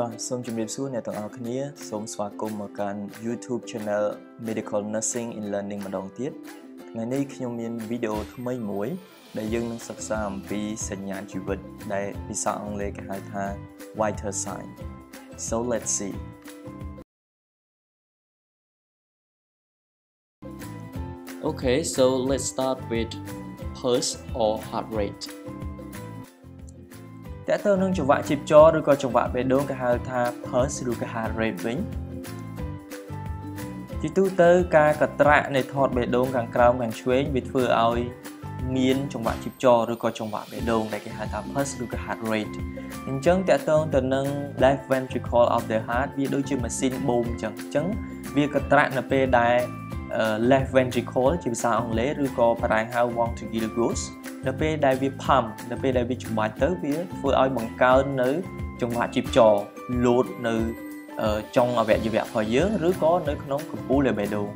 បាទសូមជម្រាបសួរអ្នកទាំងអស់គ្នាសូមស្វាគមន៍មកកាន់ YouTube Channel Medical Nursing in Learning ម្ដងទៀតថ្ងៃនេះខ្ញុំមានវីដេអូថ្មីមួយ ដែលយើងនឹងសិក្សាអំពីសញ្ញាណជីវិត ដែលភាសាអង់គ្លេសគេហៅថា vital sign so let's see Okay so let's start with pulse or heart rate តើតើនឹងចង្វាក់ជីពចរឬក៏ចង្វាក់បេះដូងគេហៅថា pulse ឬក៏ heart rate វិញជាទូទៅការកត្រាក់នៃថតបេះដូងខាងក្រោមខាងឆ្វេងវាធ្វើឲ្យមានចង្វាក់ជីពចរឬក៏ចង្វាក់បេះដូងដែលគេហៅថា pulse ឬក៏ heart rate អញ្ចឹងតើតើទៅនឹង left ventricle of the heart វាដូចជាម៉ាស៊ីនបូមអញ្ចឹងអញ្ចឹងវាកត្រាក់នៅពេលដែល left ventricle ជាភាសាអង់គ្លេសឬក៏បារាំងហៅ ventricular growth នៅពេលដែលវា pump នៅពេលដែលវាច្របាច់ទៅវាធ្វើឲ្យបង្កើននៅចង្វាក់ជីពចរលោតនៅចុងអវយវៈរបស់យើងឬក៏នៅក្នុងកំពូលនៃបេះដូង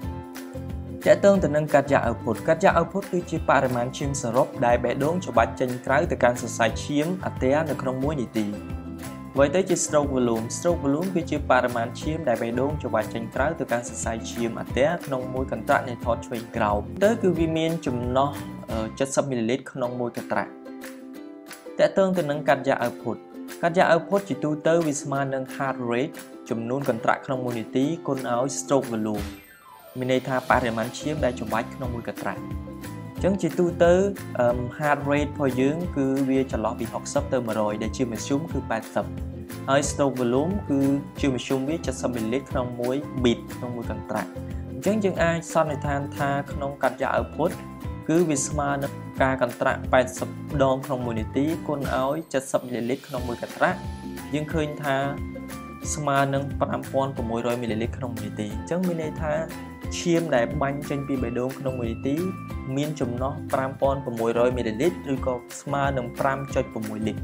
តើតើទៅនឹងកាត់យ៉ា output កាត់យ៉ា output គឺជាបរិមាណឈាមសរុបដែលបេះដូងច្របាច់ចេញក្រៅទៅកាន់សរសៃឈាមអាតែនៅក្នុង1នាទី អ្វីទៅជា stroke volume stroke volume គឺជាបរិមាណឈាមដែលបេះដូងច្របាច់ចេញក្រៅទៅកាន់សរសៃឈាមអាតែក្នុងមួយកន្ត្រាក់នៃថតឆ្វេងក្រោមទៅគឺវាមានចំណុះ70 ml ក្នុងមួយកន្ត្រាក់តើតើទៅនឹងកាត់យ៉ា output កាត់យ៉ា output ជាទូទៅវាស្មើនឹង heart rate ចំនួនកន្ត្រាក់ក្នុង1នាទីគុណឲ្យ stroke volume មានន័យថាបរិមាណឈាមដែលច្របាច់ក្នុងមួយកន្ត្រាក់ អញ្ចឹងជាទូទៅ heart rate របស់យើង គឺវាចន្លោះពី60ទៅ100ដែលជាមធ្យមគឺ80ហើយ stroke volume គឺជាមធ្យមវា70 ml ក្នុង1 beat ក្នុងមួយកន្ត្រាក់អញ្ចឹងយើងអាចសន្និដ្ឋានថាក្នុងកាត់យ៉ា output គឺវាស្មើនឹងការកន្ត្រាក់80ដងក្នុង1នាទីគុណឲ្យ70មីលីលីត្រក្នុង1កន្ត្រាក់យើងឃើញថាស្មើនឹង5600មីលីលីត្រក្នុង1នាទីអញ្ចឹងមានន័យថា ឈាមដែលបាញ់ចេញពីបេះដូងក្នុង1នាទី មានចំណុះ5600មីលីលីត្រឬក៏ស្មើនឹង5.6លីត្រ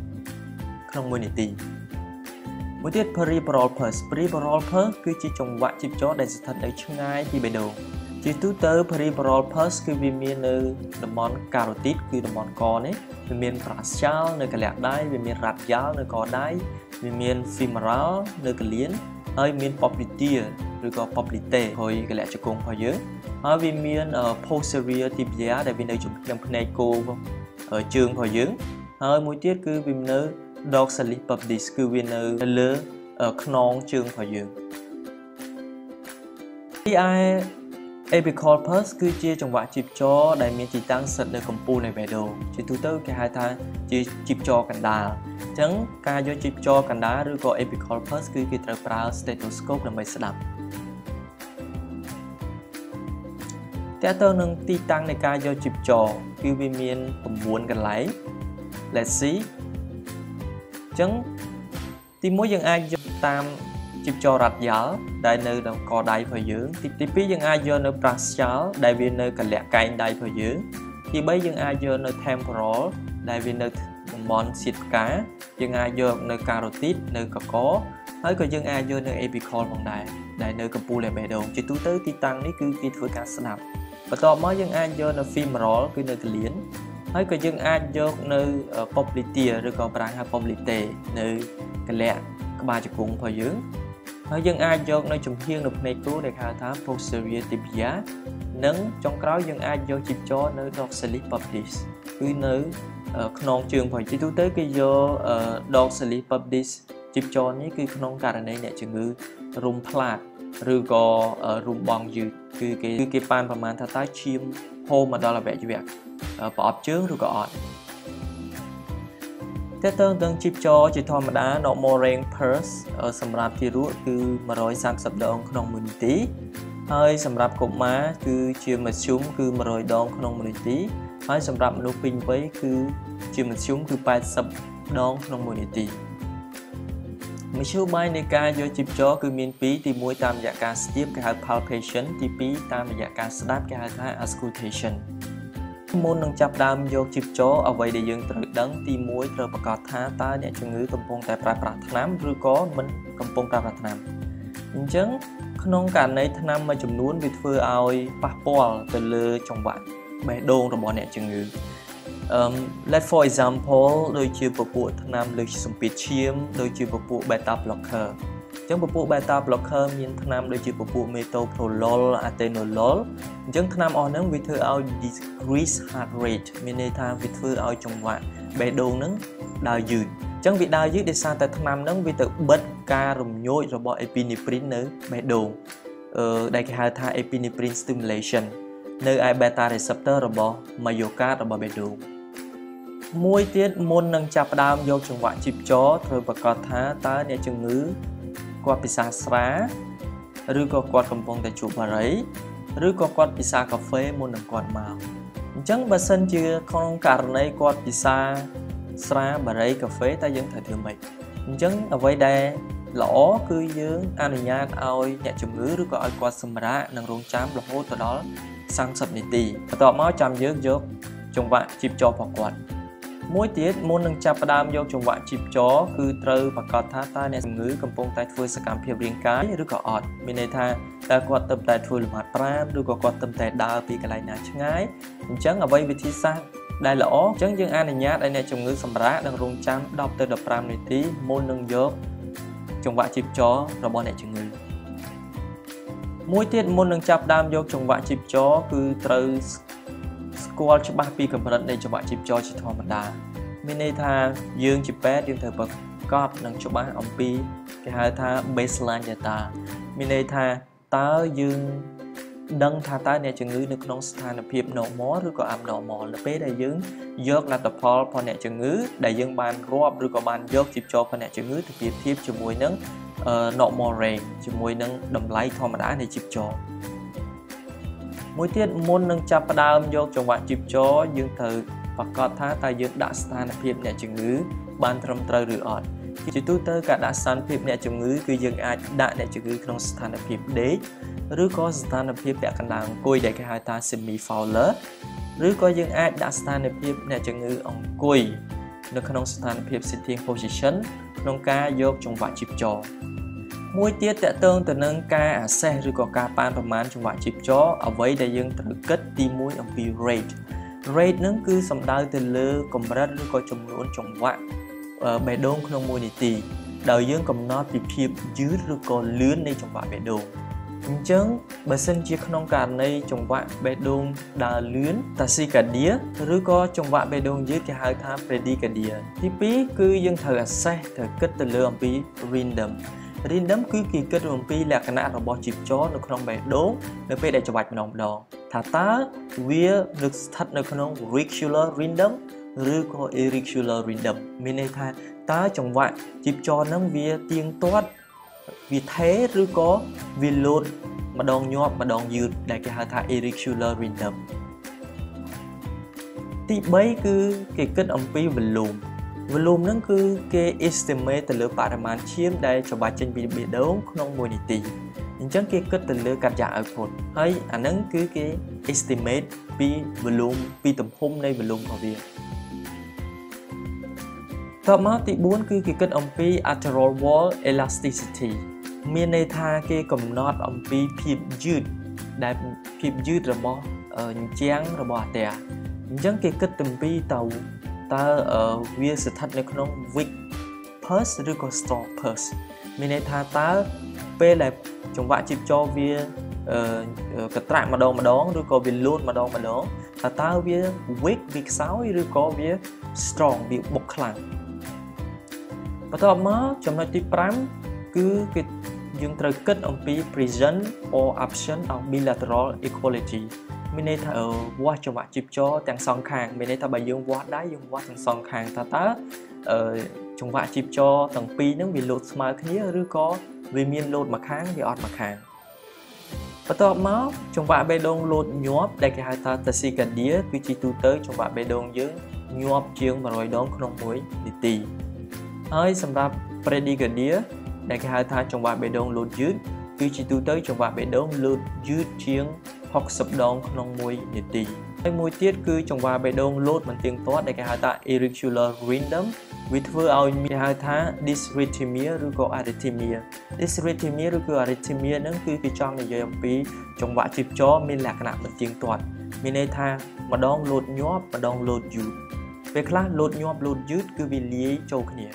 ក្នុង1នាទីមួយទៀត peripheral pulse peripheral pulse គឺជាចង្វាក់ជីពចរដែលស្ថិតនៅឆ្ងាយពីបេះដូងជាទូទៅ peripheral pulse គឺវាមាននៅតំបន់ carotid គឺតំបន់កនេះវាមាន brachial នៅកលៈដៃវាមាន radial នៅកដៃវាមាន femoral នៅកលៀនហើយមាន popliteal ឬក៏ poplite ហើយកលៈជង្គង់របស់យើងហើយវាមាន posterior tibia ដែលវានៅជុំក្នុងភ្នែកគោជើងរបស់យើងហើយមួយទៀតគឺវានៅ dorsalis pubis គឺវានៅលើខ្នងជើងរបស់យើងទីឯ apical pulse គឺជាចង្វាក់ជីពចរដែលមានទីតាំងស្ថិតនៅកំពូលនៃបេះដូងជាទូទៅគេហៅថាជាជីពចរកណ្ដាលអញ្ចឹងការយកជីពចរកណ្ដាលឬក៏ apical pulse គឺគេត្រូវប្រើ stethoscope ដើម្បីស្ដាប់ តើតើនឹងទីតាំងនៃការយកជីពចរគឺវាមាន9កន្លែង let's see អញ្ចឹងទី1យើងអាចយកតាមជីពចររ៉ាត់យ៉ាល់ដែលនៅក្នុងកដៃរបស់យើងទី2យើងអាចយកនៅ brachial ដែលវានៅកលៈកែងដៃរបស់យើងទី3យើងអាចយកនៅ temporal ដែលវានៅតំបន់សៀតផ្កាយើងអាចយកនៅ carotid នៅកកហើយក៏យើងអាចយកនៅ apical ផងដែរដែលនៅកំពូលនៃបេះដូងជាទូទៅទីតាំងនេះគឺគេធ្វើការស្ដាប់ បន្ទាប់មកយើងអាចយកនៅ femoral គឺនៅកលៀនហើយក៏យើងអាចយកនៅ popliteal ឬក៏ប្រាំងហៅ poplite នៅកលៈក្បាលជង្គង់របស់យើងហើយយើងអាចយកនៅចំហៀងនៅភ្នែកគោដែលហៅថា posterior tibia និងចុងក្រោយយើងអាចយកជីពចរនៅ dorsalis pubis គឺនៅខ្នងជើងផងទីទូទៅគេយក dorsalis pubis ជីពចរនេះគឺក្នុងករណីអ្នកជំងឺរុំផ្លាត ឬក៏រុំបងយឺតគឺគេគឺគេប៉ានប្រមាណថាតើឈាមហូរមកដល់អវយវៈប្រអប់ជើងឬក៏អត់តើតើនឹងជីបចរជាធម្មតា normal range pulse សម្រាប់ទារកគឺ130ដងក្នុង1នាទីហើយសម្រាប់កុមារគឺជាមធ្យមគឺ100ដងក្នុង1នាទីហើយសម្រាប់មនុស្សពេញវ័យគឺជាមធ្យមគឺ80ដងក្នុង1នាទី មធ្យោបាយនៃការយកជីបចរគឺមាន2ទី1តាមរយៈការស្ទាបគេហៅ palpation ទី2តាមរយៈការស្ដាប់គេហៅថា auscultation មុននឹងចាប់ដើមយកជីបចរអ្វីដែលយើងត្រូវដឹងទី1ត្រូវប្រកាសថាតើអ្នកជំងឺកំពុងតែប្រើប្រាស់ថ្នាំឬក៏មិនកំពុងប្រើប្រាស់ថ្នាំអញ្ចឹងក្នុងករណីថ្នាំមួយចំនួនវាធ្វើឲ្យប៉ះពាល់ទៅលើចង្វាក់បេះដូងរបស់អ្នកជំងឺ um let for example ដូចជាពពួកថ្នាំលើសសម្ពាធឈាមដូចជាពពួក beta blocker អញ្ចឹងពពួក beta blocker មានថ្នាំដូចជាពពួក metoprolol atenolol អញ្ចឹងថ្នាំអស់ហ្នឹងវាធ្វើឲ្យ decrease heart rate មានន័យថាវាធ្វើឲ្យចង្វាក់បេះដូងហ្នឹងដើរយឺតអញ្ចឹងវាដើរយឺតដោយសារតែថ្នាំហ្នឹងវាទៅបិទការរំញោចរបស់ epinephrine នៅបេះដូងអឺដែលគេហៅថា epinephrine stimulation នៅឯ beta receptor របស់ myocard របស់បេះដូង មួយទៀតមុននឹងចាប់ផ្ដើមយកចង្វាក់ជីបចរត្រូវប្រកាសថាតើអ្នកជំងឺគាត់ពិសាស្រាឬក៏គាត់កំពុងតែជួបបារីឬក៏គាត់ពិសាកាហ្វេមុននឹងគាត់មកអញ្ចឹងបើសិនជាក្នុងករណីគាត់ពិសាស្រាបារីកាហ្វេតើយើងត្រូវធ្វើម៉េចអញ្ចឹងអ្វីដែលល្អគឺយើងអនុញ្ញាតឲ្យអ្នកជំងឺឬក៏ឲ្យគាត់សម្រាកនិងរងចាំរហូតទៅដល់30នាទីបន្ទាប់មកចាំយើងយកចង្វាក់ជីបចររបស់គាត់ មួយទៀតមុននឹងចាប់ផ្ដើមយកចង្វាក់ជីបចរគឺត្រូវប្រកាសថាតើអ្នកជំងឺកំពុងតែធ្វើសកម្មភាពរាងកាយឬក៏អត់មានន័យថាតើគាត់ទៅតែធ្វើលំហាត់ប្រាណឬក៏គាត់ទៅតែដើរពីកន្លែងណាឆ្ងាយអញ្ចឹងអ្វីវិធីសាស្ត្រដែលល្អអញ្ចឹងយើងអនុញ្ញាតឲ្យអ្នកជំងឺសម្រាកនិងរងចាំ10ទៅ15នាទីមុននឹងយកចង្វាក់ជីបចររបស់អ្នកជំងឺមួយទៀតមុននឹងចាប់ដើមយកចង្វាក់ជីបចរគឺត្រូវ ស្គាល់ច្បាស់ពីកម្រិតនៃចង្វាក់ជីបចរជាធម្មតា មានន័យថាយើងជាពេទ្យយើងត្រូវប្រកបនឹងច្បាស់អំពីគេហៅថា baseline data មានន័យថាតើយើងដឹងថាតើអ្នកជំងឺនៅក្នុងស្ថានភាព normal ឬក៏ abnormal នៅពេលដែលយើងយកលទ្ធផលរបស់អ្នកជំងឺដែលយើងបានរាប់ឬក៏បានយកជីវចររបស់អ្នកជំងឺទៅប្រៀបធៀបជាមួយនឹង normal range ជាមួយនឹងតម្លៃធម្មតានៃជីវចរ មួយទៀតមុននឹងចាប់ផ្ដើមយកចង្វាក់ជីវចរយើងត្រូវប្រកាសថាតើយើងដាក់ស្ថានភាពអ្នកជំងឺបានត្រឹមត្រូវឬអត់ជាទូទៅការដាក់ស្ថានភាពអ្នកជំងឺគឺយើងអាចដាក់អ្នកជំងឺក្នុងស្ថានភាពដេកឬក៏ស្ថានភាពពាក់កណ្ដាលអង្គុយដែលគេហៅថា semi fowler ឬក៏យើងអាចដាក់ស្ថានភាពអ្នកជំងឺអង្គុយនៅក្នុងស្ថានភាព sitting position ក្នុងការយកចង្វាក់ជីបចរ មួយទៀតតកតងទៅនឹងការ assess ឬក៏ការប៉ានប្រមាណចង្វាក់ជីបចរអ្វីដែលយើងត្រូវគិតទី1អំពី rate rate ហ្នឹងគឺសំដៅទៅលើកម្រិតឬក៏ចំនួនចង្វាក់បេះដូងក្នុង1នាទីដោយយើងកំណត់ពីភាពយឺតឬក៏លឿននៃចង្វាក់បេះដូងអញ្ចឹងបើសិនជាក្នុងករណីចង្វាក់បេះដូងដើរលឿន tachycardia ឬក៏ចង្វាក់បេះដូងយឺតគេហៅថា bradycardia ទី2គឺយើងត្រូវ assess ត្រូវគិតទៅលើអំពី rhythm rhythm គឺគេគិតអំពីលក្ខណៈរបស់ជីវចរនៅក្នុងបេះដូងនៅពេលដែលច្របាច់ម្ដងម្ដងថាតើវានឹងស្ថិតនៅក្នុង regular rhythm ឬក៏ irregular rhythm មានន័យថាតើចង្វាក់ជីបចរនឹងវាទៀងទាត់វាថេរឬក៏វាលោតម្ដងញាប់ម្ដងយឺតដែលគេហៅថា irregular rhythm ទី3គឺគេគិតអំពី volume volume ហ្នឹងគឺគេ estimate ទៅលើបរិមាណឈាមដែលច្របាច់ចេញពីបេះដូងក្នុង1នាទីអញ្ចឹងគេគិតទៅលើ cardiac output ហើយអាហ្នឹងគឺគេ estimate ពី volume ពីទំហំនៃ volume របស់វាតបមកទី4គឺគេគិតអំពី arterial wall elasticity មានន័យថាគេកំណត់អំពីភាពយឺតដែលភាពយឺតរបស់អញ្ចាំងរបស់អាទែអញ្ចឹងគេគិតអំពីតើ តើវាស្ថិតនៅក្នុង weak pulse ឬក៏ strong pulse មានន័យថាតើពេលដែលចង្វាក់ជីបចរវាកត្រាក់ម្ដងម្ដងឬក៏វាលូតម្ដងម្ដងតើតើវា weak វាខ្សោយឬក៏វា strong វាបុកខ្លាំងបន្ទាប់មកចំណុចទី5គឺគេ យើងត្រូវគិតអំពី present or absent of bilateral equality មានន័យថាវាស់ចង្វាក់ជីបចរទាំងសងខាងមានន័យថាបើយើងវាស់ដៃយើងវាស់ទាំងសងខាងតើតើចង្វាក់ជីបចរទាំងពីរហ្នឹងវាលោតស្មើគ្នាឬក៏វាមានលោតម្ខាងវាអត់ម្ខាងបន្ទាប់មកចង្វាក់បេះដូងលោតញាប់ដែលគេហៅថា tachycardia គឺជាទូទៅចង្វាក់បេះដូងយើងញាប់ជាង100ដងក្នុង1នាទីហើយសម្រាប់ bradycardia ដែលគេហៅថាចង្វាក់បេះដូងលោតយឺតគឺជាទូទៅចង្វាក់បេះដូងលោតយឺតជាង60ដងក្នុង1នាទីហើយមួយទៀតគឺចង្វាបេះដូងលោតមិនទៀងទាត់ដែលគេហៅថា irregular rhythm វាធ្វើឲ្យគេហៅថា dysrhythmia ឬក៏ arrhythmia dysrhythmia ឬក៏ arrhythmia ហ្នឹងគឺគេចង់និយាយអំពីចង្វាក់ជីបចរមានលក្ខណៈមិនទៀងទាត់មានន័យថាម្ដងលោតញាប់ម្ដងលោតយូរពេលខ្លះលោតញាប់លោតយឺតគឺវាលាយចូលគ្នា